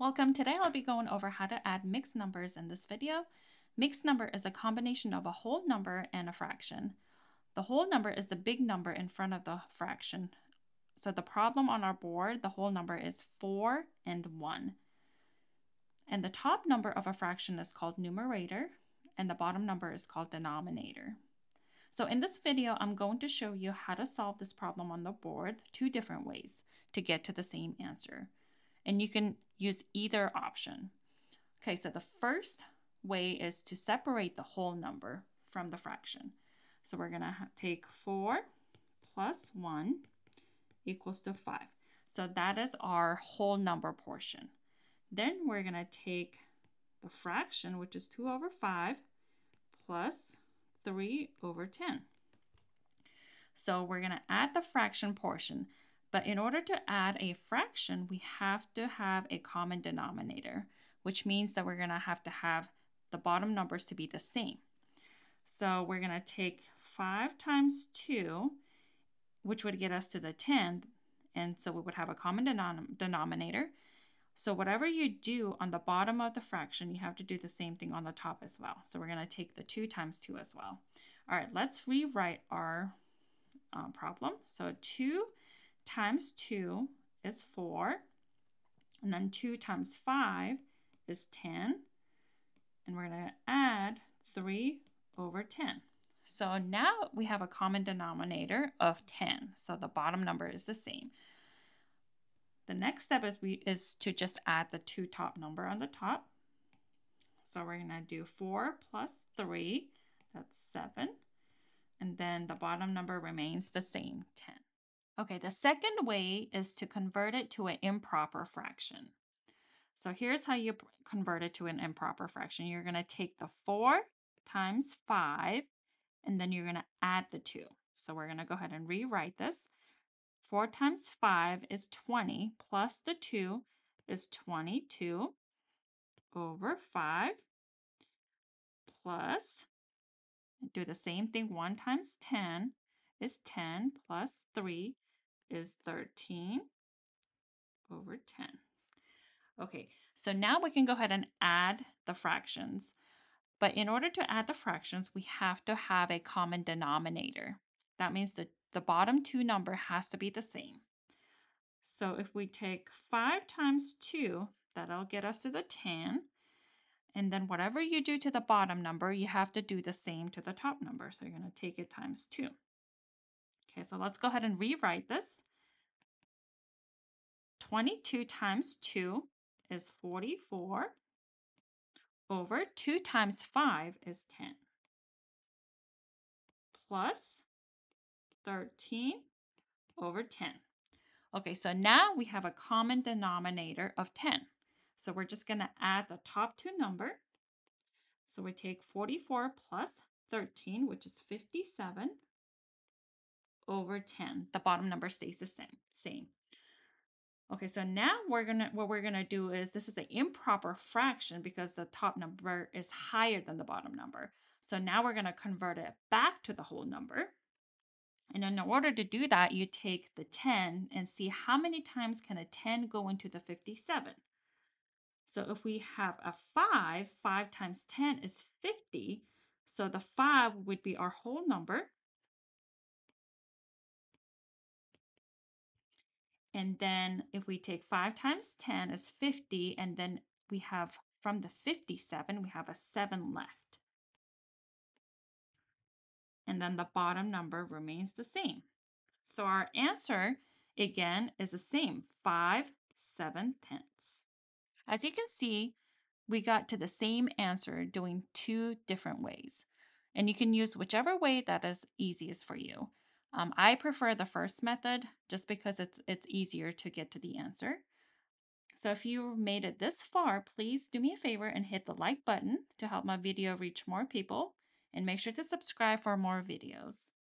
Welcome. Today I'll be going over how to add mixed numbers in this video. Mixed number is a combination of a whole number and a fraction. The whole number is the big number in front of the fraction. So the problem on our board, the whole number is 4 and 1. And the top number of a fraction is called numerator, and the bottom number is called denominator. So in this video, I'm going to show you how to solve this problem on the board two different ways to get to the same answer. And you can use either option. Okay, so the first way is to separate the whole number from the fraction. So we're to take 4 plus 1 equals to 5. So that is our whole number portion. Then we're to take the fraction, which is 2 over 5, plus 3 over 10. So we're to add the fraction portion. But in order to add a fraction, we have to have a common denominator, which means that we're going to have to have the bottom numbers to be the same. So we're going to take 5 times 2, which would get us to the 10, and so we would have a common denom denominator. So whatever you do on the bottom of the fraction, you have to do the same thing on the top as well. So we're going to take the 2 times 2 as well. All right, let's rewrite our uh, problem. So 2 times 2 is 4. And then 2 times 5 is 10. And we're going to add 3 over 10. So now we have a common denominator of 10. So the bottom number is the same. The next step is, we, is to just add the two top number on the top. So we're going to do 4 plus 3, that's 7. And then the bottom number remains the same, 10. Okay, the second way is to convert it to an improper fraction. So here's how you convert it to an improper fraction. You're going to take the 4 times 5, and then you're going to add the 2. So we're going to go ahead and rewrite this. 4 times 5 is 20, plus the 2 is 22 over 5, plus, do the same thing, 1 times 10 is 10, plus 3 is 13 over 10. Okay, so now we can go ahead and add the fractions. But in order to add the fractions, we have to have a common denominator. That means the, the bottom two number has to be the same. So if we take 5 times 2, that'll get us to the 10. And then whatever you do to the bottom number, you have to do the same to the top number. So you're going to take it times 2. Okay, so let's go ahead and rewrite this. 22 times 2 is 44 over 2 times 5 is 10 plus 13 over 10. Okay, so now we have a common denominator of 10. So we're just going to add the top two number. So we take 44 plus 13, which is 57 over 10. The bottom number stays the same. same. Okay, so now we're gonna what we're gonna do is this is an improper fraction because the top number is higher than the bottom number. So now we're gonna convert it back to the whole number. And in order to do that, you take the 10 and see how many times can a 10 go into the 57. So if we have a 5, 5 times 10 is 50. So the 5 would be our whole number. And then if we take 5 times 10 is 50, and then we have from the 57, we have a 7 left. And then the bottom number remains the same. So our answer, again, is the same, 5 7 tenths. As you can see, we got to the same answer doing two different ways. And you can use whichever way that is easiest for you. Um, I prefer the first method just because it's it's easier to get to the answer. So if you made it this far, please do me a favor and hit the like button to help my video reach more people and make sure to subscribe for more videos.